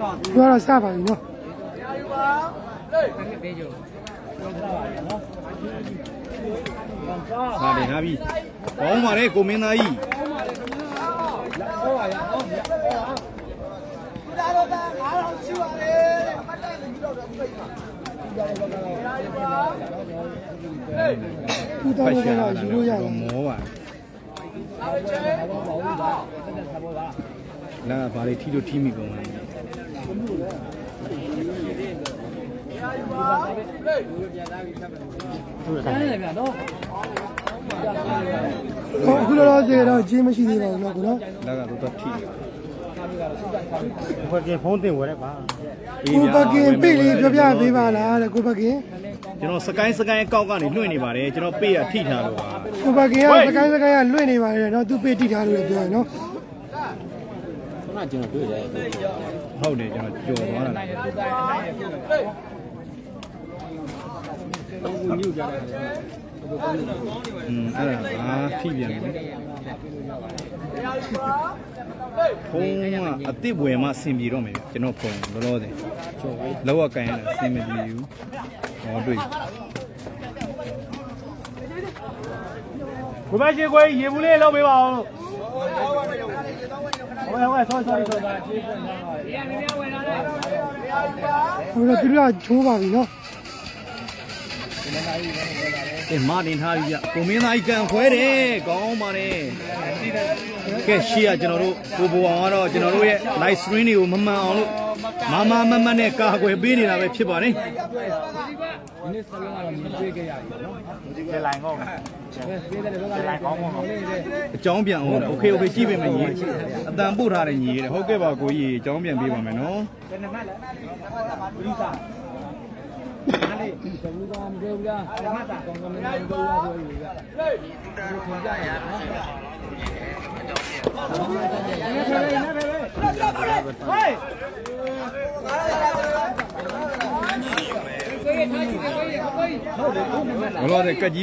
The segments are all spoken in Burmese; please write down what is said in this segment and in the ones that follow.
တော့စပါပြီနော်ဟာတယ်ထားပြီကောင်းပါလေကိုမင်းသားကြီးသူတော်ဖတ်တော့ရှာကတော့တာယူလို့လို့ရရတယ်မောပါလာဘာလေးထီလို့ထီမိကုန်လဲ ဟောအခုလောလောဆယ်တော့ဂျင်းမရှိသေးပါဘူးနော်ကိုနော်လာကတော့တော့ထီဘယ်ကဖုန်းတင်ဝယ်ရဲပါကိုပကင်ပိတ်လေးပြောပြပေးပါလားတဲ့ကိုပကင်ကျွန်တော်စကိုင်းစကိုင်းအကောက်ကနေလွှင့်နေပါတယ်ကျွန်တော်ပေးရထိထားလို့ပါကိုပကင်ကစကိုင်းစကိုင်းကလွင့်နေပါလေနော်သူပိတ်တိထားလို့လည်းပြောရနော် ဟုတ်တယ်ကျွန်တော်ကြော်သွားတာလေอืมအဲ့ဒါအာထိပြန်တယ်ဖုန်းကအစ်စ်ဝယ်မှအဆင်ပြေတော့မယ်ဗျကျွန်တော်ဖုန်းလောလောဆယ်လောကကန်ရတာအဆင်မပြေဘူးဟောတွေ့ဘယ်မှာရှိခွေးရေဘူးလေးလောက်ပေးပါအောင် ဟုတ်ကဲ့ဟုတ်ကဲ့ဆောဆောဆောဟိုတော့သူတို့ကချိုးပါပြီနော်အေးမတင်ထားပြီဗျကိုမင်းသားကြီးကန်ခွဲတယ်ကောင်းပါနဲ့ကဲရှေ့ကကျွန်တော်တို့ကိုဘိုအောင်ကတော့ကျွန်တော်တို့ရဲ့ live stream တွေကိုမမှန်အောင်လို့မမမမနဲ့ကာကွယ်ပေးနေတာပဲဖြစ်ပါတယ် ကျေလိုင်းကောင်းကျေလိုင်းကောင်းကောင်း အကြောင်းပြန်အောင်โอเคโอเคကြည့်ပေးမယ်ညီအတန်ပို့ထားတယ်ညီတဲ့ဟုတ်ကဲ့ပါကိုကြီးအကြောင်းပြန်ပေးပါမယ်နော် ဘလို့တဲ့ကက်ကြီး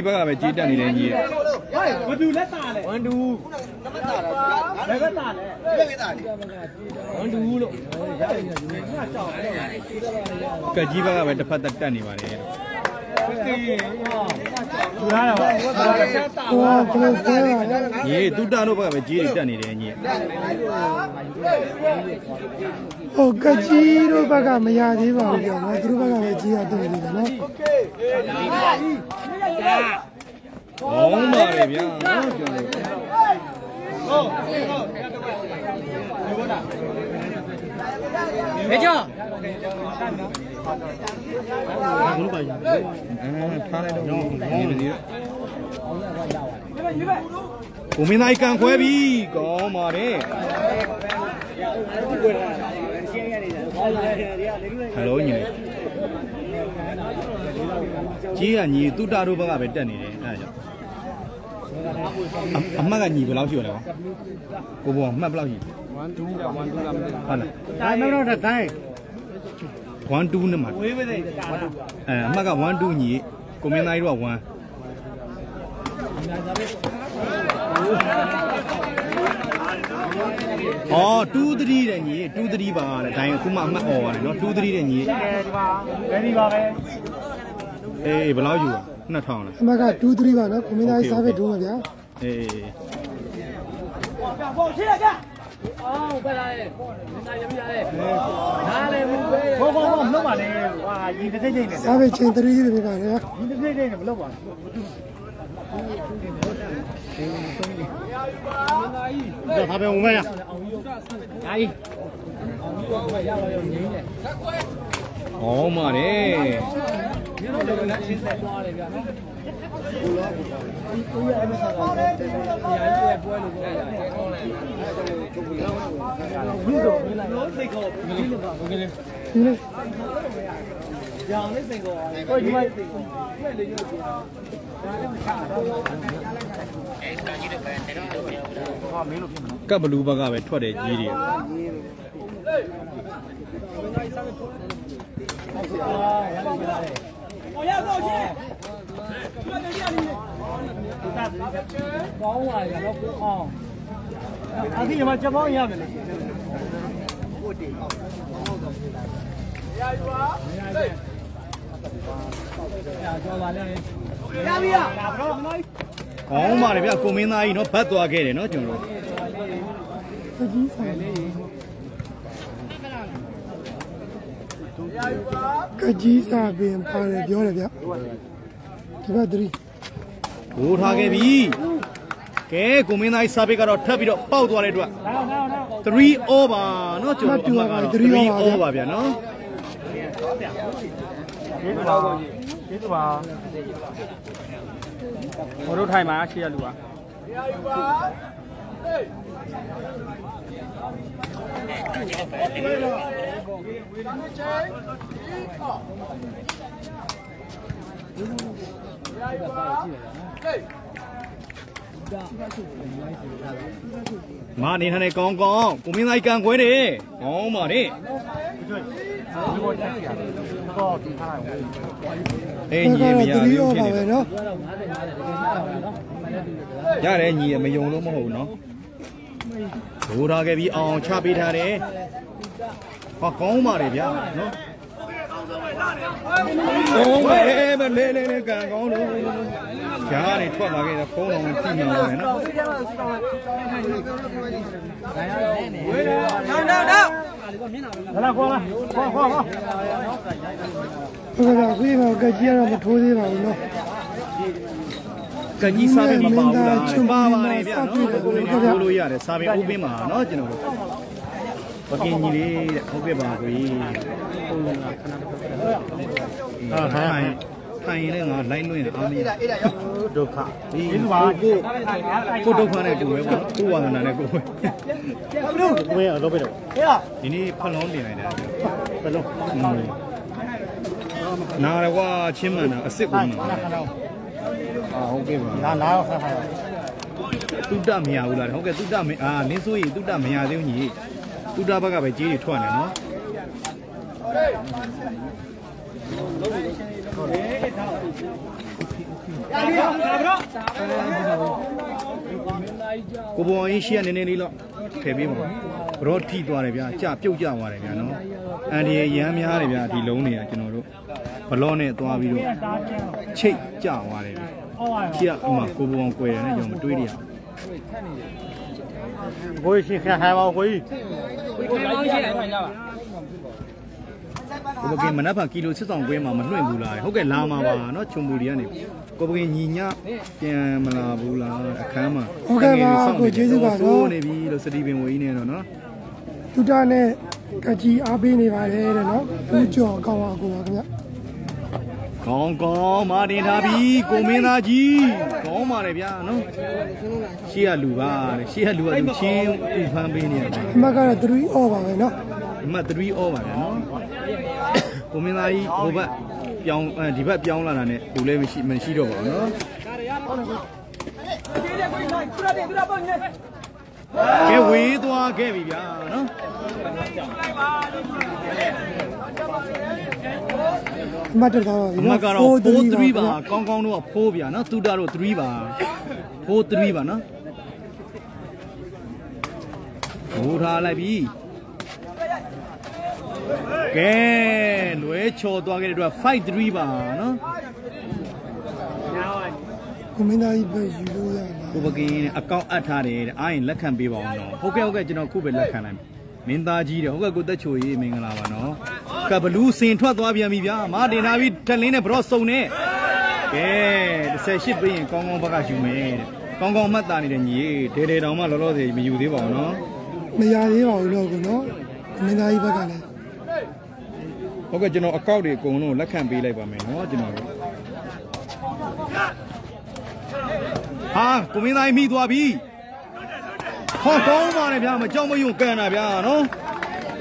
ဘက်ကပဲကြေးတက်နေတယ်ညီရဲ့ဘယ်သူလက်တာလဲဝန်တူဘယ်ဘက်တာလဲဘယ်ဘက်တာလဲဝန်တူလို့ကက်ကြီးဘက်ကပဲတစ်ဖက်သက်တက်နေပါတယ် ထူထားတာပါဟိုကဘယ်လိုခွဲပါလဲညီတူတာတို့ဘက်ကပဲကြေးတွေတက်နေတယ်ညီရဲ့ဟိုကကြီးတို့ဘက်ကမရသေးပါဘူးပြောနော်သူတို့ဘက်ကပဲကြီးရတော့နေတယ်နော်ဟောင်းပါတယ်ဗျာနော်ကျွန်တော်တို့ ဘယ်ကြောအဲထားလိုက်တော့ညီမစီတော့ကိုမင်းသားကြီးကန်ခွဲပြီကောင်းပါတယ်ဟယ်လိုညီလေးကြီးကညီတူတာတို့ဘက်ကပဲတက်နေတယ်အဲဒါကြောင့်အမှတ်ကညီဘယ်လောက်ရှိရလဲကောကိုဘောမှတ်ဘယ်လောက်ရှိ1 2 1 2လားဟုတ်လားတိုင်းတော့တိုင်း 1 2နဲ့မှာ ဝေးပဲတဲ့ အဲအမှတ်က1 2ညီကိုမင်းသားကြီးတို့က1အော်2 3တဲ့ညီ2 3ပါတဲ့ဒိုင်းအခုမှအမှတ်អော်ပါတယ်နော်2 3တဲ့ညီ ဒီပါဘယ်ဒီပါပဲ အေးဘယ်လောက်ယူอ่ะ2000လား အမက2 3ပါနော်ကွန်မင်းသားကြီးစားပဲဒုံးပါဗျာ အေး ဘောရှိရကြ အော်ဘယ်လာလဲနားရပြရတယ်နားလေဘူးပဲဘောဘောဘောမလုပ်ပါနဲ့ဟာဒီတစ်စိမ့်စိမ့်နဲ့စားပဲချိန်3ကြီးပဲပါလေဒီတစ်စိမ့်စိမ့်နဲ့မလုပ်ပါဘူးဒါပဲဝင်မရအာကြီး ဟောမာတယ်ဒီလေဟိုဒီမိုက်ကပ်ဘလူးဘက်ကပဲထွက်တယ်ကြီးတွေကော င်းပါရတော့ကိုအောင်အသိရမှာချက်ပေါင်းရမယ်လေကောင်းပါလေဗျကိုမင်းသားကြီးနော်ဘတ်သွားခဲ့တယ်နော်ကျွန်တော်တို့ကကြီးဆိုင် ကကြီးစာပင်ပါတယ်ပြောတယ်ဗျဒီဘက်3ဘိုးထားခဲ့ပြီကဲကိုမင်းသားကြီးစာပေကတော့ထပ်ပြီးတော့ပေါက်သွားတဲ့အတွက်3 over နော်ကျွန်တော်တို့အမှတ်ကတော့3 over ဗျာနော်ကျေးဇူးပါကျေးဇူးပါဘိုးတို့ထိုင်မှာရှေ့ရလူပါ မာနေထားတဲ့ကောင်းကောင်းကိုမင်းသားကြီးကန်ခွဲတယ်ကောင်းပါလေဒီပေါ်တက်ကြတယ်တော့ဒီထားလိုက်အေးညီရမရ3ဘူးရောဖြစ်ပါနေပဲတယ်နော်ရတယ်ညီရမယုံလို့မဟုတ်ဘူးနော်ဘိုးထားခဲ့ပြီးအောင်ချပေးထားတယ် ဟောကောင်းပါလေဗျာနော်ကောင်းပါလေမလဲလဲလဲကန်ကောင်းလို့ဂျားနေထွက်လာခဲ့တဲ့ဖုန်းတော်ကိုကြည့်နေတယ်နော်ဟလာခေါ်လာခေါ်ခေါ်ခေါ်ဟုတ်ကဲ့ခွေးကကကြီးကတော့မထိုးသေးပါဘူးနော်ကကြီးစားပြီးမပါဘူးလားပါပါတယ်ဗျာနော်ကိုလေးထိုးလို့ရတယ်စားပြီးဥပင်းပါနော်ကျွန်တော်တို့ ပကင်းကြီးလေးတဲ့ဟုတ်ကဲ့ပါကိုကြီးဟာဟာထိုင်ရင်လည်းငါလိုက်လွင့်အားမရဒုက္ခဒီကိုကိုကိုဒုက္ခနဲ့တူပဲပေါ့ကိုဝါဒနာနဲ့ကိုပဲဝင်းအောင်လုပ်ပြတော့ဟေးဒီနေ့ဖလုံးတင်လိုက်တာဖလုံးနာရကွာချင်းမှန်တာအစ်စ်ကိုမှာအာဟုတ်ကဲ့ပါနာနာဆက်ဆက်တုတ္တမရဘူးလားဟုတ်ကဲ့တုတ္တမအာနင်းဆိုရင်တုတ္တမရသေးဘူးညီ တုတ္တဘက်ကပဲကြီးတွေထွက်နေနော်ကိုဘောင်းကြီးရှေ့ကနည်းနည်းလေးတော့ထည့်ပေးပါဘရော့ထိသွားတယ်ဗျာကြပြုတ်ကြသွားတယ်ဗျာနော်အန်ဒီရရမ်းများတယ်ဗျာဒီလုံးတွေကကျွန်တော်တို့ဘလော့နဲ့သွားပြီးတော့ချိတ်ကြသွားတယ်ဗျာအော်ပါရှေ့ကအမကိုဘောင်းကွယ်တယ်နဲ့ကျွန်တော်မတွေးရအောင်ကိုရှိခါပါကို ကြီး ကိုပကင်မနက်ဖြန်ကီလိုစစ်ဆောင်ကွဲမှာမလွှင့်ဘူးလားဟုတ်ကဲ့လာမှာပါเนาะချုံပူတွေကနေကိုပကင်ညီညပြန်မလာဘူးလားအခန်းမှာဖိုးနေပြီလို့စတီဗင်ဝေးနေတော့เนาะ တူတာနဲ့ကကြီးအားပေးနေပါတယ်တဲ့နော်ဘူးကျော်ကောင်းအောင်ကိုပါခင်ဗျ ကောင်းကောင်းမာတင်ထားပြီကိုမင်းသားကြီးကောင်းပါတယ်ဗျာနော်ရှေ့ကလူပါတဲ့ရှေ့ကလူကလူချင်းသူဖမ်းပေးနေရတယ်အမကတော့3 all ပါပဲနော်အမ3 all ပါဗျာနော်ကိုမင်းသားကြီးဟိုဘက်ပြောင်းဒီဘက်ပြောင်းလာတာနဲ့ကိုလည်းမရှိမရှိတော့ပါဘူးနော်ကဲဝေးသွားခဲ့ပြီဗျာနော် အမတ်တက်သွားပါပြီအမနော်ကတော့4 3ပါဗျာကောင်းကောင်းတော့4ဗျာနော်တူတာတော့3ပါ4 3ပါနော်ဟိုထားလိုက်ပြီကဲလွဲချော်သွားခဲ့တဲ့အတွက်5 3ပါနော်ကိုမင်းသားကြီးပဲယူလို့ရလားကိုပကင်းနဲ့အကောင့်အပ်ထားတယ်တဲ့အားရင်လက်ခံပေးပါအောင်နော်ဟုတ်ကဲ့ဟုတ်ကဲ့ကျွန်တော်ခုပဲလက်ခံလိုက် မင်းသားကြီးတဲ့ဟုတ်ကဲ့ကိုသက်ချိုရေးမင်္ဂလာပါနော်ကဘလူးစင်ထွက်သွားပြန်ပြီဗျာမာတင်ထားပြီးထက်လင်းနဲ့ဘရော့စုံနဲ့ကဲ18ပြီးရင်ကောင်းကောင်းဘက်ကယူမယ်တဲ့ကောင်းကောင်းမှတ်တာနေတဲ့ညီဒေဒေတောင်မှလောလောဆယ်မယူသေးပါဘူးနော်မရသေးပါဘူးတော့ကိုနော်ကိုမင်းသားကြီးဘက်ကလည်းဟုတ်ကဲ့ကျွန်တော်အကောင့်တွေအကုန်လုံးလက်ခံပေးလိုက်ပါမယ်နော်ကျွန်တော်တို့ဟာကိုမင်းသားကြီးမိသွားပြီ ဟောကောင်းပါနဲ့ဗျာမကြောက်မယွန့်ကန်တာဗျာနော်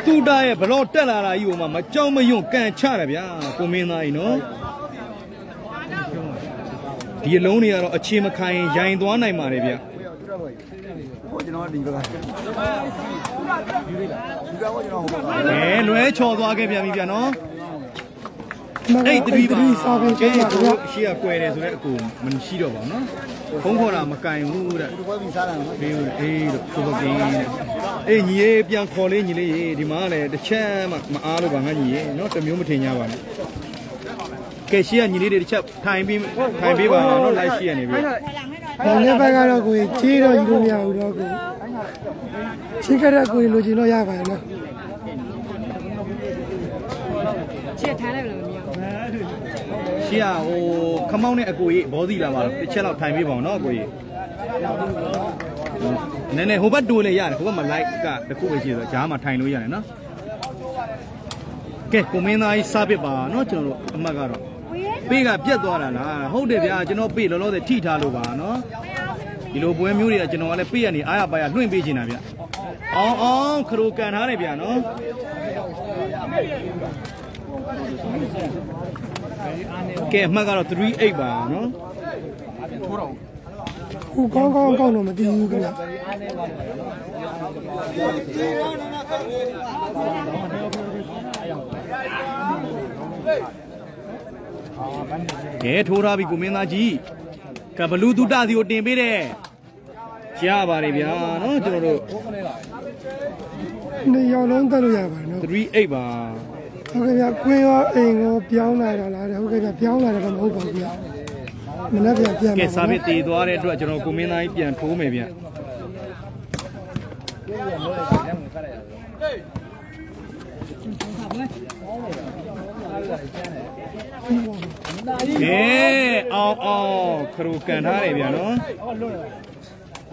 သူ့တာရဲ့ဘလော့တက်လာတာကြီးဟိုမှာမကြောက်မယွန့်ကန်ချတာဗျာကိုမင်းသားကြီးနော်ဒီအလုံးတွေကတော့အခြေမခိုင်ရိုင်သွားနိုင်ပါတယ်ဗျာအဲလွဲချော်သွားခဲ့ပြန်ပြီဗျာနော်အမကအဲ့တတိပါစာပေကျ ကဲင်းပါခင်ဗျကိုရှေ့ကကွယ်တယ်ဆိုတော့အကူမရှိတော့ပါဘူးနော်ဖုံးခေါ်တာမကင်ဘူးတဲ့ဘယ်ပြီးစားတာနော်ဘေးဦးအေးလို့ကိုပကင်းတဲ့အေးညီလေးပြန်ခေါ်လေးညီလေးရေဒီမှာလည်းတစ်ချက်မှမအားလို့ပါငါညီရေနော်တစ်မျိုးမထင်ကြပါနဲ့ကဲရှီကညီလေးတွေတစ်ချက်ထိုင်ပြီးထိုင်ပြီးပါနော်လိုက်ရှီရနေပြီ။နောက်နေ့ဘက်ကတော့ကိုကြီးကြီးတော့ယူလို့မရဘူးတော့ကို။ချင်းကရက်ကိုလိုချင်တော့ရပါရဲ့နော်ချက်ထားလိုက်လို့မရဘူး ရှီကဟိုခမောင်းနဲ့အကိုကြီးဘောစီလာပါတော့တစ်ချက်လောက်ထိုင်ပြီးပါအောင်နော်အကိုကြီးနည်းနည်းဟိုဘက်တိုးလေရတယ်ဟိုဘက်မှာ like ကတခုပဲရှိဆိုဂျားမှာထိုင်လို့ရတယ်နော်ကဲကိုမင်းသားကြီးစားပစ်ပါနော်ကျွန်တော်တို့အမတ်ကတော့ပေးကပြက်သွားတာလားဟုတ်တယ်ဗျာကျွန်တော်ပေးလောလောဆယ်ထိထားလို့ပါနော်ဒီလိုပွဲမျိုးတွေကကျွန်တော်ကလည်းပေးရနေအားရပါရလွှင့်ပေးချင်တာဗျအောင်အောင်ခရိုကန်ထားတယ်ဗျာနော် ကဲအမှတ်ကတော့38ပါနော်။ဟိုကောင်းကောင်းကောင်းတော့မသိဘူးခင်ဗျ။ကဲထိုးထားပြီကိုမင်းသားကြီးကဘလူးတူတာစီကိုတင်ပေးတယ်ကြားပါတယ်ဗျာနော်ကျွန်တော်တို့နှစ်ယောက်လုံးတက်လို့ရပါတယ်နော်38ပါ ဟုတ်ကဲ့ဗျကွင်းရောအိမ်ရောပြောင်းလာတာလားတဲ့ဟုတ်ကဲ့ဗျပြောင်းလာတာတော့မဟုတ်ပါဘူးဗျမနေ့ပြန်ပြန်ကဲစာပစ်တည်သွားတဲ့အတွက်ကျွန်တော်ကိုမင်းသားကြီးပြန်ထိုးမယ်ဗျကဲအောင်အောင်ခရူကန်ထားတယ်ဗျာနော်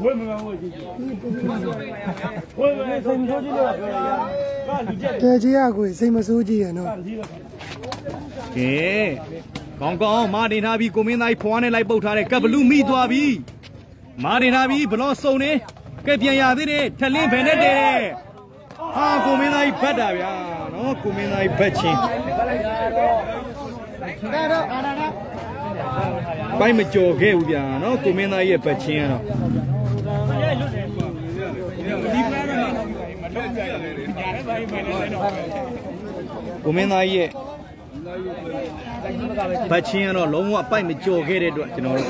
ဝယ်မမဝယ်ကြည့်ဝယ်မယ်စိတ်မဆိုးကြည့်လို့ပြောရကလူကျက်တဲကြီးကကိုစိတ်မဆိုးကြည့်ရနော်ဒီလိုကဲကောင်းကောင်းမာတင်ထားပြီကိုမင်းသားကြီးဖွားနဲ့လိုက်ပုတ်ထားတဲ့ကပ်ဘလူးမိသွားပြီမာတင်ထားပြီဘလော့စုံနေကဲပြန်ရသေးတယ်ထက်လင်းဘယ်နဲ့တဲဟာကိုမင်းသားကြီးဘတ်တာဗျာနော်ကိုမင်းသားကြီးဘတ်ချင်းပိုင်မကြော်ခဲ့ဘူးဗျာနော်ကိုမင်းသားကြီးရဲ့ဘတ်ချင်းကတော့ ကိုမင်းသားကြီးရဲ့ဘတ်ချင်းကတော့လုံးဝပိုက်မကြော်ခဲ့တဲ့အတွက်ကျွန်တော်တို့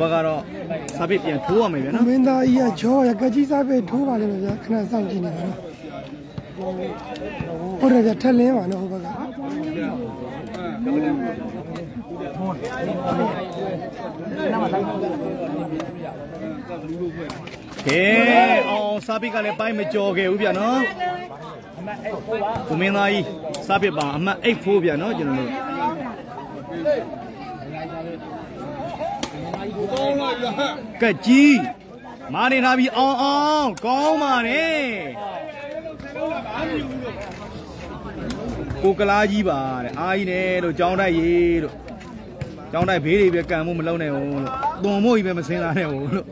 ဘဘကတော့စာပစ်ပြန်ထိုးရမယ်ဗျာနော်မင်းသားကြီးကဂျောရကကြီးစားပဲထိုးပါလိမ့်မယ်ဗျခဏစောင့်ကြည့်နေပါနော်ဟုတ်တယ်ဗျထက်လင်းပါနော်ဟိုဘက်က ကဲအောင်စာပစ်ကလည်းပိုင်းမကြော်ခဲ့ဘူးဗျာနော်ကိုမင်းသားကြီးစာပစ်ပါအမှတ်8ဖိုးဗျာနော်ကျွန်တော်တို့ကက်ကြီးမာနေထားပြီးအောင်အောင်ကောင်းပါတယ်ကိုကလားကြီးပါတဲ့အားကြီးနဲ့လို့ကြောင်းတိုက်ရေးလို့ ကျောင်းတိုင်းဘေးတွေပဲကံမှုမလုံးနဲ့ဟုတ်လို့သွန်မို့ကြီးပဲမစင်းလာနဲ့ဟုတ်လို့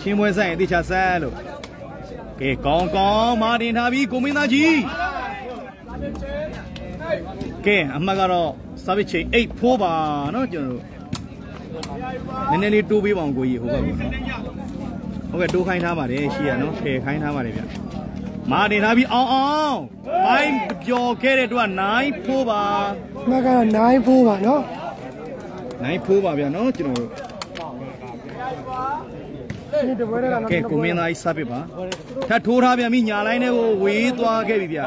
ချင်းပွဲဆိုင်အတိချဆန်းလို့ကဲကောင်းကောင်းမာတင်ထားပြီကိုမင်းသားကြီးကဲအမှတ်ကတော့စာပစ်ချိန်8ဖိုးပါနော်ကျွန်တော်တို့နည်းနည်းလေးတိုးပေးပါအောင်ကိုကြီးဟိုဘက်ဟုတ်ကဲ့တိုးခိုင်းထားပါတယ်ရှိရနော်ဖယ်ခိုင်းထားပါတယ်ဗျမာတင်ထားပြီအောင်အောင်ဘိုင်းပျော်ခဲ့တဲ့အတွက်9ဖိုးပါအမှတ်ကတော့9ဖိုးပါနော် 9ဖိုးပါဗျာနော်ကျွန်တော်တို့ဒီတပွဲကတော့ကဲကိုမင်းသားကြီးစပစ်ပါထပ်ထိုးထားပြန်ပြီညာလိုင်းနဲ့ကိုဝေးသွားခဲ့ပြီဗျ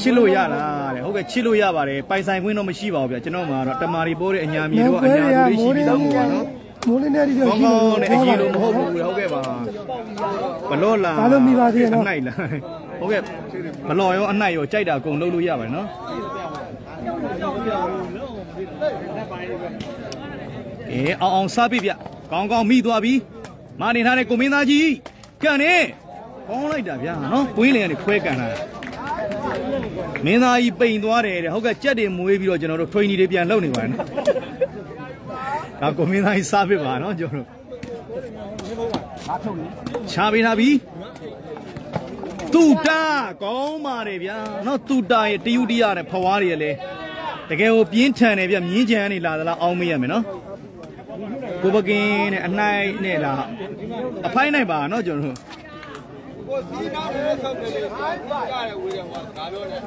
ချစ်လို့ရလားတဲ့ဟုတ်ကဲ့ချစ်လို့ရပါတယ်ပိုင်ဆိုင်ခွင့်တော့မရှိပါဘူးဗျကျွန်တော်မှာတော့တမာရီပိုးတဲ့အညာမြေတော့အညာလူလေးရှိပြီးသားမို့ပါနော်မိုးလင်းတဲ့ဒီတော့ကောင်းရှိကောင်းနဲ့အကြီးလို့မဟုတ်ဘူးဟုတ်ကဲ့ပါဘလော့လာအနိုင်လားဟုတ်ကဲ့ဘလော့ရောအနိုင်ရောကြိုက်တာအကုန်လုပ်လို့ရပါတယ်နော် အေးအောင်အောင်စားပြီဗျကောင်းကောင်းမိသွားပြီမာနေထားတဲ့ကိုမင်းသားကြီးကန်နေကောင်းလိုက်တာဗျာနော်ပွင်းလင်ကနေခွဲကန်လာမင်းသားကြီးပိန်သွားတယ်တဲ့ဟုတ်ကဲ့ကြက်တွေမွေးပြီးတော့ကျွန်တော်တို့ training တွေပြန်လုပ်နေပါတယ်နော်ဒါကိုမင်းသားကြီးစားပြီပါနော်ကျွန်တော်တို့ချာပေးထားပြီတူတာကောင်းပါတယ်ဗျာနော်တူတာရဲ့တယူတရနဲ့ဖွားတွေရဲ့လေ တကယ်ကိုပြင်းထန်တယ်ဗျမြင်းချန်ကနေလာသလားအောင်းမေးရမယ်နော်ကိုပကင်းနဲ့အနှိုက်နဲ့လားအဖိုင်းနိုင်ပါနော်ကျွန်တော်တို့ကိုစီနာနဲ့ဆောက်တယ်လေဟာကြားရဝေးရမှာဒါပြောတယ်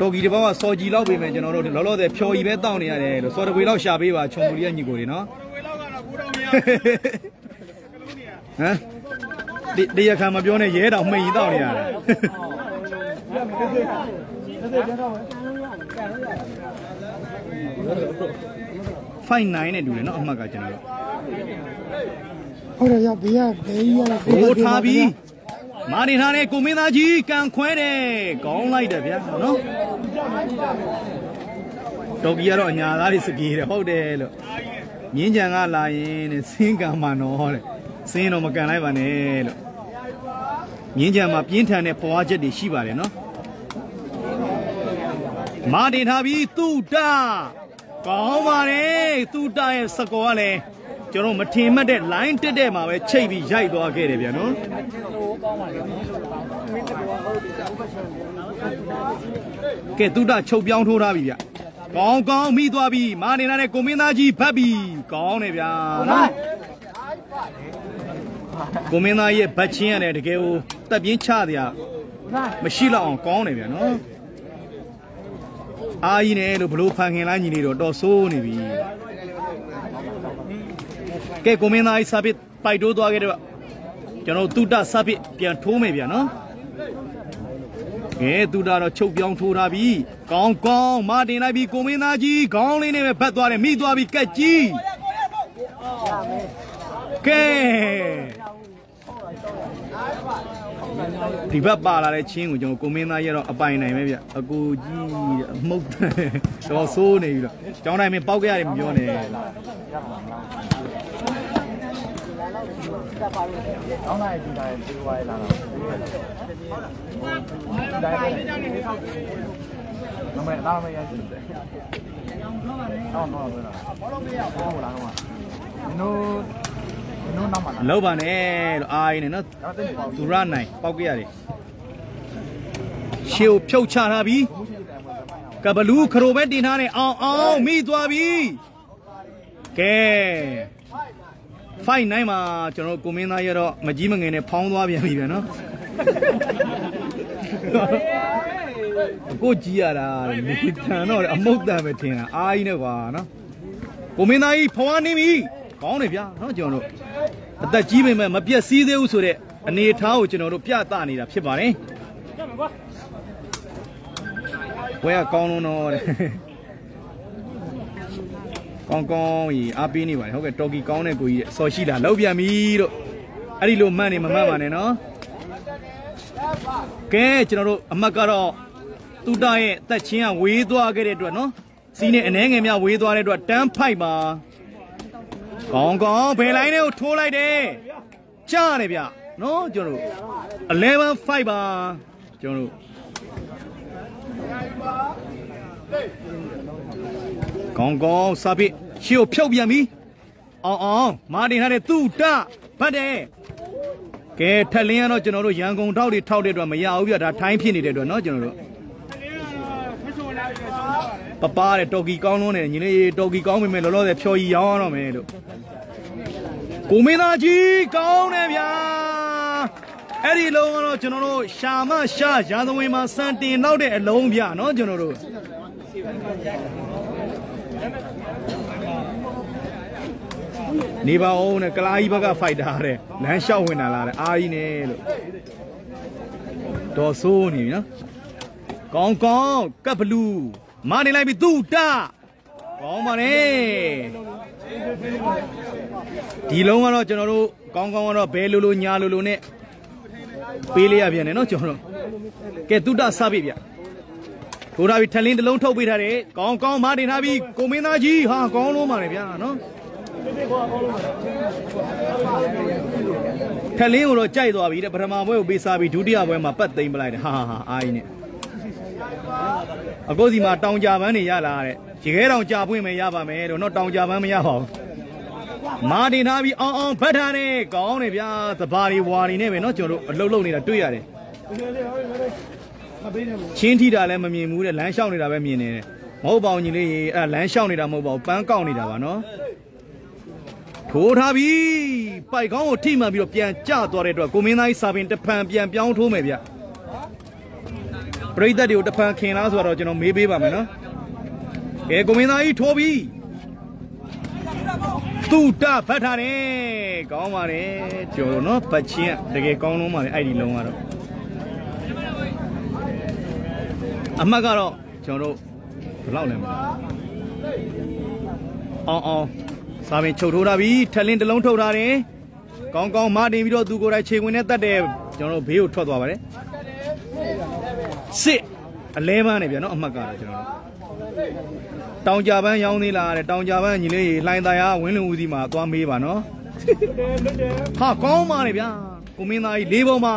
တော်ကြီးတပောင်းကစော်ကြီးလောက်ပေးမယ်ကျွန်တော်တို့လောလောဆယ်ဖြော်ကြီးပဲတောင်းနေရတယ်လို့စော်တကွေလောက်ရှာပေးပါချုံမူရီရဲ့ညီကိုတွေနော်ဟမ်တရားခံမပြောနဲ့ရဲတော်မှိန်ကြီးတောင်းနေရတယ် ဖိုင်9နဲ့တူတယ်နော်အမှတ်ကကျွန်တော်တို့ဟုတ်တယ်ရဘေးကဘေးကြီးရဘိုးထားပြီးမာနေထားတဲ့ကိုမင်းသားကြီးကန်ခွဲတယ်ကောင်းလိုက်တယ်ဗျာနော်တော်ကီကတော့အညာသားတွေစပြေးတယ်ဟုတ်တယ်လို့မြင်းကြံကလာရင်တဲ့စင်းကံမနော်တဲ့စင်းတော့မကန်လိုက်ပါနဲ့လို့မြင်းကြံမှာပြင်းထန်တဲ့ပွားချက်တွေရှိပါတယ်နော် မာတင်ထားပြီးသူ့တကောင်းပါတယ်သူ့တရဲ့စကောကလည်းကျွန်တော်မထင်မှတ်တဲ့ line တက်တဲ့မှာပဲချိတ်ပြီးရိုက်သွားခဲ့တယ်ဗျာနော်ကဲသူ့တချုပ်ပြောင်းထိုးထားပြီဗျကောင်းကောင်းမိသွားပြီမာနေလာတဲ့ကိုမင်းသားကြီးဖတ်ပြီကောင်းတယ်ဗျာနော်ကိုမင်းသားရဲ့ဘတ်ချင်းရတယ်တကယ်ကိုတက်ပြင်းချတယ်မရှိတော့အောင်ကောင်းတယ်ဗျာနော် အာကြီးနဲ့လို့ဘလို့ဖန်ခင်လားညီနေတော့တော်ဆိုးနေပြီကဲကိုမင်းသားကြီးစာပစ်ပိုက်တိုးသွားခဲ့တော့ကျွန်တော်တုတ္တစာပစ်ပြန်ထိုးမယ်ဗျာနော်ကဲတုတ္တတော့ချုပ်ပြောင်းထိုးထားပြီကောင်းကောင်းမတင်လိုက်ပြီကိုမင်းသားကြီးခေါင်းလေးနဲ့ပဲဖတ်သွားတယ်မိသွားပြီကက်ကြီးကဲ ဒီဘက်ပါလာတဲ့ချင်းကိုကျွန်တော်ကိုမင်းသားရတော့အပိုင်နိုင်ပဲဗျအကူကြီးအမှုတ်တော့ဆိုးနေပြီတော့ကျောင်းတိုင်းမင်းပောက်ကြရတယ်မပြောနဲ့ကောင်းလာကြည့်တာပြေးသွားရလာတော့နမေနာမေရရှိတယ်အော်နော်နော်ဘောလုံးမရဘောလာတော့ နိုးနိုးနာမလားလောက်ပါနဲ့လို့အာရင်းနဲ့နော်ဒါသိနေပါသူရနိုင်ပောက်ကြရတယ်ရှေကိုဖြုတ်ချထားပြီကဘလူးခရိုပဲတင်ထားတယ်အောင်အောင်မိသွားပြီကဲဖိုင်နိုင်မှာကျွန်တော်ကိုမင်းသားရတော့မကြီးမငယ်နဲ့ဖောင်းသွားပြန်ပြီဗျာနော်ကိုကြည့်ရတာလေတန်တော့အမုတ်တန်ပဲထင်တာအားကြီးနဲ့ကွာနော်ကိုမင်းသားကြီးဖွားနေပြီ ကောင်းတယ်ဗျာနော်ကျွန်တော်တို့အသက်ကြီးပေမဲ့မပြက်စီးသေးဘူးဆိုတဲ့အနေအထားကိုကျွန်တော်တို့ပြသနေတာဖြစ်ပါတယ်ဝဲကကောင်းလုံးတော့တဲ့ကောင်းကောင်းကြီးအားပေးနေပါတယ်ဟုတ်ကဲ့တော်ကီကောင်းတဲ့ကိုကြီးဆော်ရှိတာလောက်ပြန်ပြီတို့အဲ့ဒီလိုမှတ်နေမမှတ်ပါနဲ့နော်ကဲကျွန်တော်တို့အမတ်ကတော့တူတာရဲ့အသက်ချင်းကဝေးသွားခဲ့တဲ့အတွက်နော်စီးနဲ့အနှဲငယ်များဝေးသွားတဲ့အတွက်တန်းဖိုက်ပါ ကောင်းကောင်းဘယ်လိုင်းလေးကိုထိုးလိုက်တယ်ကြားတယ်ဗျနော်ကျွန်တော်တို့11 5ပါကျွန်တော်တို့ကောင်းကောင်းစာပိရှေ့ကိုဖြုတ်ပြန်ပြီအောင်အောင်မာတင်ထားတဲ့သူ့တဗတ်တယ်ကဲထက်လင်းကတော့ကျွန်တော်တို့ရန်ကုန်ထောက်တွေထောက်တဲ့အတွက်မရဘူးပြဒါထိုင်းဖြစ်နေတဲ့အတွက်เนาะကျွန်တော်တို့ ပပတဲ့တော်ကီကောင်းလုံးနဲ့ညီလေးတော်ကီကောင်းပေမဲ့လောလောဆယ်ဖြော်ကြီးရောင်းရတော့မယ်လို့ကိုမင်းသားကြီးကောင်းတယ်ဗျာအဲ့ဒီလုံးကတော့ကျွန်တော်တို့ရှာမရှာရာသဝင်မှာစံတင်နောက်တဲ့အလုံးဗျာနော်ကျွန်တော်တို့နေပါအောင်နဲ့ကလာကြီးဘက်ကဖိုက်တာတဲ့လမ်းလျှောက်ဝင်လာလားတဲ့အာကြီးနဲ့လို့တော်ဆိုးနေပြီနော်ကောင်းကောင်းကပ်ဘလူး မနေလိုက်ပြီသူ့တကောင်းပါလေဒီလုံးကတော့ကျွန်တော်တို့ကောင်းကောင်းကတော့ဘဲလိုလိုညာလိုလိုနဲ့ပေးလိုက်ရပြန်တယ်နော်ကျွန်တော်တို့ကဲသူ့တစပြီဗျထိုးထားပြီထလင်းတစ်လုံးထုတ်ပေးထားတယ်ကောင်းကောင်းမတင်ထားပြီကိုမင်းသားကြီးဟာကောင်းလုံးပါလေဗျာနော်ထက်လင်းကိုတော့ကြိုက်သွားပြီတဲ့ပထမပွဲကိုပေးစားပြီးဒုတိယပွဲမှာပတ်သိမ့်ပလိုက်တယ်ဟာဟာဟာအာကြီးနဲ့ အခုစီမှာတောင်ကြပန်းနေရလာတဲ့ရေခဲတောင်ကြာပွင့်မယ်ရပါမယ်တော့တော့တောင်ကြပန်းမရပါဘူးမာတင်ထားပြီးအောင်အောင်ဘတ်ထားနဲ့ကောင်းတယ်ဗျာသဘာတွေဝါတွေနဲ့ပဲเนาะကျွန်တော်တို့အလုတ်လုတ်နေတာတွေ့ရတယ်ချင်းထိတာလည်းမမြင်ဘူးတဲ့လမ်းလျှောက်နေတာပဲမြင်နေတယ်မဟုတ်ပါဘူးညီလေးရေအဲ့ဒါလမ်းလျှောက်နေတာမဟုတ်ပါဘူးပန်းကောက်နေတာပါเนาะ ထိုးထားပြီပိုက်ကောင်းကိုထိမှန်ပြီးတော့ပြန်ကျသွားတဲ့အတွက်ကိုမင်းသားကြီးစာပင်တဖန်ပြန်ပြောင်းထိုးမယ်ဗျ ပရိသတ်တွေကိုတဖန်ခင်လားဆိုတော့ကျွန်တော်မေးပေးပါမယ်နော်ကဲကိုမင်းသားကြီးထိုးပြီတူတာဖတ်ထားတယ်ကောင်းပါတယ်ကျော်တော့နော်ဘတ်ချင်းကတကယ်ကောင်းလုံးပါလေအဲ့ဒီလုံးကတော့အမှတ်ကတော့ကျွန်တော်တို့ဘယ်လောက်လဲမလဲအောင်အောင်စာပင်ချုပ်ထိုးထားပြီထက်လင်းတစ်လုံးထုတ်ထားတယ်ကောင်းကောင်းမတင်ပြီးတော့သူကိုယ်တိုင်ခြေဝင်နဲ့တတ်တယ်ကျွန်တော်တို့ဘေးကိုထွက်သွားပါတယ် စစ်အလဲပန်းနေပြန်နော်အမှတ်ကတော့ကျွန်တော်တို့တောင်ကြပန်းရောင်းသေးလားတဲ့တောင်ကြပန်းညီလေးလှိုင်းသားရဝင်းလုံဦးစီးမှာသွားမေးပါနော်ဟာကောင်းပါလေဗျာကိုမင်းသားကြီးလေးပုံမှာ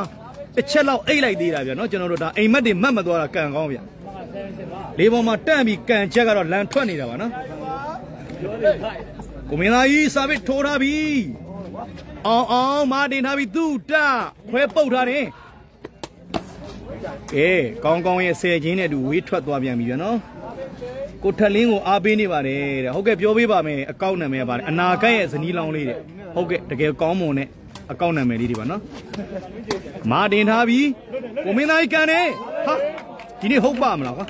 တစ်ချက်လောက်အိတ်လိုက်သေးတာဗျာနော်ကျွန်တော်တို့ဒါအိမ်မက်တွေမတ်မသွားတာကံကောင်းဗျာလေးပုံမှာတန့်ပြီးကံချက်ကတော့လန်ထွက်နေတာပါနော်ကိုမင်းသားကြီးစာပစ်ထိုးထားပြီအောင်အောင်မာတင်ထားပြီသူ့တခွဲပုတ်ထားတယ် ကဲကောင်းကောင်းရဲ့ဆယ်ချင်းနဲ့အတူဝေးထွက်သွားပြန်ပြီဗျာနော်ကိုထက်လင်းကိုအားပေးနေပါတယ်တဲ့ဟုတ်ကဲ့ပြောပေးပါမယ်အကောင့်နာမည်ကပါတယ်အနာကရဲ့ဇနီးလောင်းလေးတဲ့ဟုတ်ကဲ့တကယ်ကောင်းမွန်တဲ့အကောင့်နာမည်လေးတွေပါနော်မာတင်ထားပြီကိုမင်းသားကြီးကန်တယ်ဟာဒီနေ့ဟုတ်ပါမလားကွာ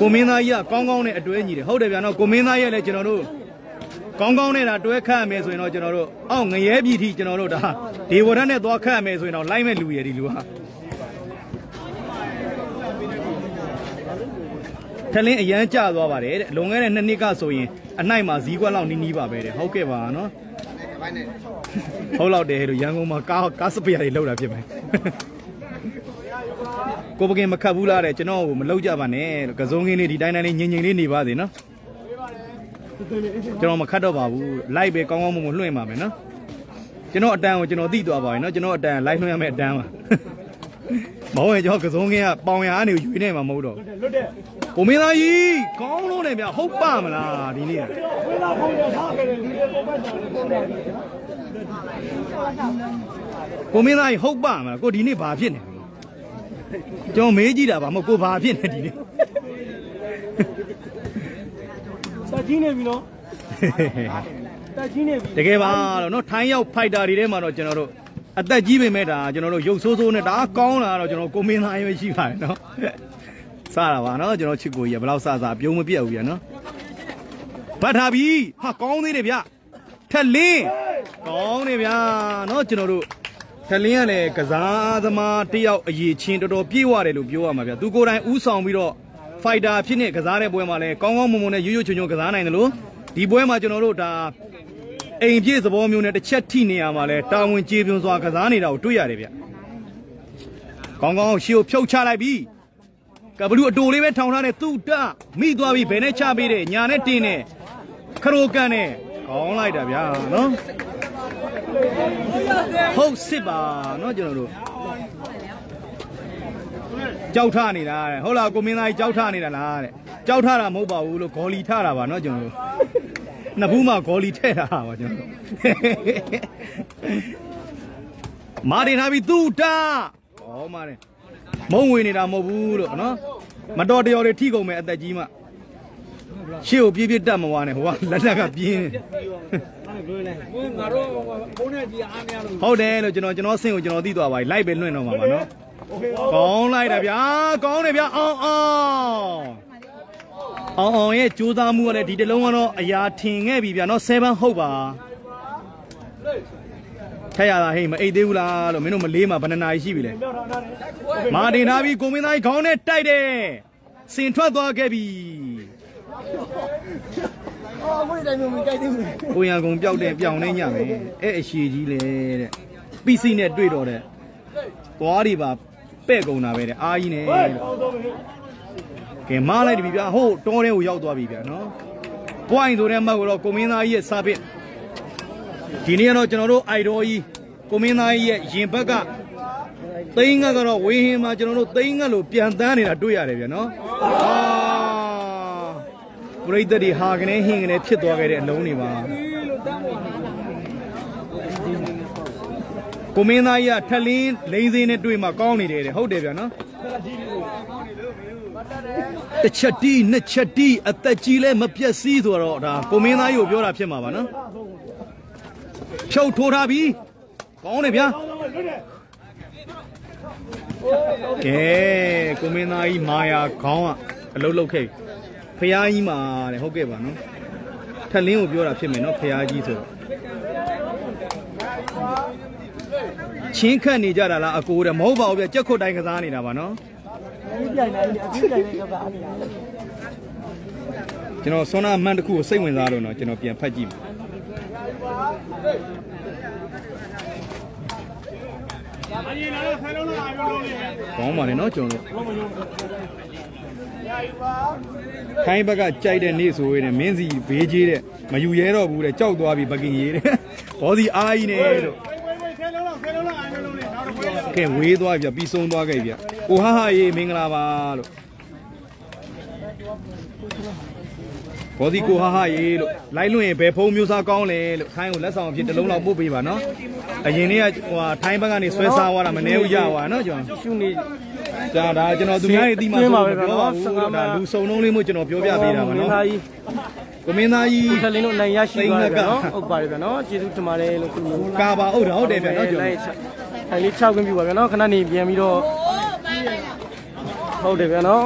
ကိုမင်းသားကြီးကကောင်းကောင်းနဲ့အတွဲညီတယ်ဟုတ်တယ်ဗျာနော်ကိုမင်းသားရဲ့လည်းကျွန်တော်တို့ ကောင်းကောင်းနဲ့ဒါတွဲခတ်ရမယ်ဆိုရင်တော့ကျွန်တော်တို့အောက်ငရဲပြည်ထိကျွန်တော်တို့ဒါဒေဝရတ်နဲ့သွားခတ်ရမယ်ဆိုရင်တော့လိုက်မဲ့လူရည်ဒီလူဟာထလင်းအရန်ကျသွားပါတယ်တဲ့လွန်ခဲ့တဲ့နှစ်နှစ်ကဆိုရင်အနိုင်မှာဇီးကွက်လောက်နီးနီးပါပဲတဲ့ဟုတ်ကဲ့ပါနော်ဟုတ်လောက်တယ်လို့ရန်ကုန်မှာကားကားစပယ်တွေလောက်တာဖြစ်မယ်ကိုပကင်မခတ်ဘူးလားတဲ့ကျွန်တော်ကိုမလောက်ကြပါနဲ့လို့ကစုံကင်းလေးဒီတိုင်းတိုင်းလေးငြိမ်ငြိမ်လေးနေပါစေနော် ကျွန်တော်မခတ်တော့ပါဘူးလိုက်ပဲကောင်းကောင်းမွန်မွန်လွှင့်ပါမယ်နော်ကျွန်တော်အတန်းကိုကျွန်တော်သိသွားပါပြီနော်ကျွန်တော်အတန်းလိုက်လွှင့်ရမယ့်အတန်းပါမဟုတ်ရင်ကျွန်တော်ကစုံကင်းကပေါင်ရအနေကိုယူနေမှာမဟုတ်တော့ဘူးကိုမင်းသားကြီးကောင်းလို့နေဗျဟုတ်ပါမလားဒီနေ့ကိုမင်းသားကြီးဟုတ်ပါမလားကိုဒီနေ့ဘာဖြစ်နေလဲကျွန်တော်မေးကြည့်တာပါမဟုတ်ကိုဘာဖြစ်နေဒီနေ့ တက်ကြီးနေပြီနော်တက်ကြီးနေပြီတကယ်ပါတော့နော်ထိုင်းရောက်ဖိုက်တာတွေထဲမှာတော့ကျွန်တော်တို့အသက်ကြီးပေမဲ့ဒါကျွန်တော်တို့ရုပ်ဆိုးဆိုးနဲ့ဒါကောင်းလာတော့ကျွန်တော်ကိုမင်းသားရေးရှိပါတယ်နော်စတာပါနော်ကျွန်တော်ချစ်ကိုကြီးဘယ်လောက်စစပြုံးမပြတ်ဘူးပြန်နော်ဗတ်ထားပြီဟာကောင်းသေးတယ်ဗျထက်လင်းကောင်းတယ်ဗျနော်ကျွန်တော်တို့ထက်လင်းကလည်းကစားသမားတယောက်အရေးချင်းတော်တော်ပြေးရတယ်လို့ပြောရမှာဗျသူကိုယ်တိုင်ဥဆောင်ပြီးတော့ ဖိုက်တာဖြစ်နေကစားတဲ့ပွဲမှာလည်းကောင်းကောင်းမွန်မွန်နဲ့ရွရွချွံချွံကစားနိုင်တယ်လို့ဒီပွဲမှာကျွန်တော်တို့ဒါအိမ်ပြည့်သဘောမျိုးနဲ့တစ်ချက်ထိနေရမှာလဲတာဝန်ကျေပြွန်စွာကစားနေတာကိုတွေ့ရတယ်ဗျ။ကောင်းကောင်းရှေ့ကိုဖြုတ်ချလိုက်ပြီ။ကဘလူအတူလေးပဲထောင်ထားတဲ့သူ့တမိသွားပြီဘယ်နဲ့ချပေးတယ်ညာနဲ့တင်းနဲ့ခရိုကန်နဲ့ကောင်းလိုက်တာဗျာနော်။ဟုတ်စစ်ပါနော်ကျွန်တော်တို့ ကြောက်ထနေတာတဲ့ဟုတ်လားကိုမင်းသားကြီးကြောက်ထနေတာလားတဲ့ကြောက်ထတာမဟုတ်ပါဘူးလို့ဂေါ်လီထတာပါနော်ကျွန်တော်တို့နှစ်ဘူးမှာဂေါ်လီထည့်တာပါကျွန်တော်မာတင်ထားပြီသူ့တာဟောမာတယ်မုံဝင်နေတာမဟုတ်ဘူးလို့နော်မတော်တရော်တွေထိကုန်မယ်အသက်ကြီးမှရှေ့ကိုပြေးပြေးတက်မဝါနဲ့ဟိုကလက်လက်ကပြင်းဟုတ်တယ်လို့ကျွန်တော်ကျွန်တော်ဆင့်ကိုကျွန်တော်သိသွားပါပြီလိုက်ပဲလွှင့်တော့မှာပါနော် ကောင်းလိုက်တာဗျာကောင်းတယ်ဗျာအောင်အောင်အောင်အောင်ရဲ့ကြိုးစားမှုကလည်းဒီတစ်လုံးကတော့အရာထင်ခဲ့ပြီဗျာနော်7ဟုတ်ပါထက်ရတာဟေးမအိတ်သေးဘူးလားလို့မင်းတို့မလေးမှာဘယ်နှစ်နာရီရှိပြီလဲမာတင်ထားပြီကိုမင်းသားကြီးခေါင်းနဲ့တိုက်တယ်စင်ထွက်သွားခဲ့ပြီအော်ကိုယ်တိုင်မျိုးမကြိုက်သေးဘူးကိုရံကုန်ပျောက်တယ်ပြောင်နေညမယ်အဲ့အရှိကြီးလေတဲ့ပီစီနဲ့တွေ့တော့တဲ့သွားတွေပါ ပဲ့ကုန်တာပဲတဲ့အားကြီးနဲ့တဲ့ကဲမားလိုက်ပြီဗျာဟိုးတောထဲကိုရောက်သွားပြီဗျာနော်ပွိုင်းဆိုတဲ့မှတ်ကိုတော့ကိုမင်းသားကြီးရဲ့စာပစ်ဒီနေ့ကတော့ကျွန်တော်တို့အိုက်တော်ကြီးကိုမင်းသားကြီးရဲ့ရင်ဘက်ကသိန်းငတ်ကတော့ဝေဟင်မှာကျွန်တော်တို့သိန်းငတ်လို့ပြန်တန်းနေတာတွေ့ရတယ်ဗျာနော်အာပရိသတ်တွေဟာကနေဟင်းကနေဖြစ်သွားခဲ့တဲ့အလုံးတွေပါ ကိုမင်းသားကြီးကထက်လင်းလိန်စင်းနဲ့တွေ့မှကောင်းနေတယ်တဲ့ဟုတ်တယ်ဗျာနော်တစ်ချက်တီးနှစ်ချက်တီးအသက်ကြီးလဲမပြက်စီးဆိုတော့ဒါကိုမင်းသားကြီးကိုပြောတာဖြစ်မှာပါနော်ဖြုတ်ထိုးထားပြီကောင်းတယ်ဗျာကဲကိုမင်းသားကြီးမာယာခေါင်းကအလုတ်လုတ်ခဲ့ဖះကြီးမာတဲ့ဟုတ်ကဲ့ပါနော်ထက်လင်းကိုပြောတာဖြစ်မယ်နော်ဖရားကြီးဆိုတော့ ချင်းခတ်နေကြတာလားအကိုတဲ့မဟုတ်ပါဘူးဗျကြက်ခွတ်တိုင်းကစားနေတာပါနော်ဒီပြိုင်နေတယ်အခုပြိုင်နေကစားနေတယ်ကျွန်တော်ဆွမ်းနာအမှန်တစ်ခုကိုစိတ်ဝင်စားလို့နော်ကျွန်တော်ပြန်ဖတ်ကြည့်မယ်ကောင်းပါလေနော်ကျွန်တော်တို့ခိုင်းဘက်ကကြိုက်တဲ့နေ့ဆိုရင်မင်းစီဘေးကြီးတဲ့မယူရဲတော့ဘူးတဲ့ကြောက်သွားပြီပကင်ရေးတဲ့ဘောစီအားကြီးနေလို့ ကဲဝေးသွားပြီပြီးဆုံးသွားခဲ့ပြီအိုဟာဟာရေးမင်္ဂလာပါလို့ဘောဒီကိုဟာဟာရေးလို့လိုက်လွင့်ရင်ဘယ်ဖုံးမျိုးစားကောင်းလဲလို့ထိုင်းကိုလက်ဆောင်အဖြစ်တစ်လုံးလောက်ပို့ပေးပါနော်အရင်နေ့ကဟိုဟာထိုင်းဘက်ကနေဆွဲစားသွားတာမနေဘူးရသွားနော်ကျွန်တော်ရှုနေဒါဒါကျွန်တော်သူများတွေတီးမှဆိုတော့ပြောပါဘူးဒါလူစုံလုံးလေးမျိုးကျွန်တော်ပြောပြပေးတာပါနော်သားကြီးကိုမင်းသားကြီးထက်လင်းတို့နိုင်ရရှိသွားတယ်ဗျာနော်ဟုတ်ပါတယ်ဗျာနော်ကျေးဇူးတင်ပါတယ်လို့သူကာပါဟုတ်တာဟုတ်တယ်ဗျာနော်ကျွန်လိုက်တော် ထိုင်လေး6ခွင့်ပြုပါဗျာနော်ခဏနေပြန်ပြီးတော့ဟုတ်တယ်ဗျာနော်